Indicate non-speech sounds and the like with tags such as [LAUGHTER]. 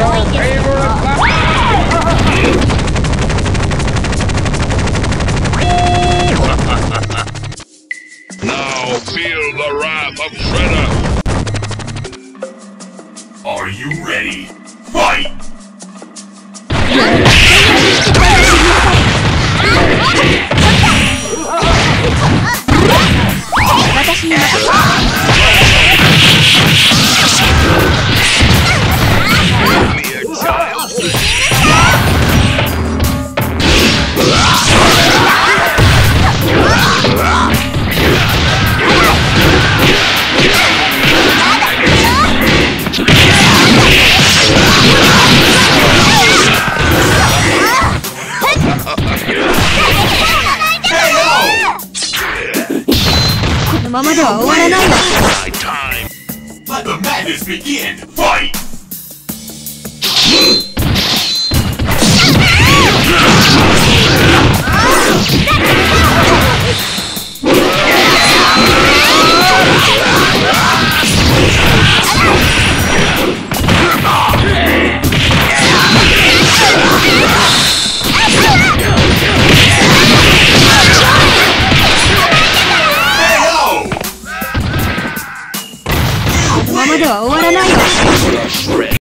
It's your favorite [LAUGHS] Now feel the wrath of Shredder. Are you ready? Fight! 私 [LAUGHS] のままでは終わらないわ My time. Let the madness begin! Fight! では終わらないわ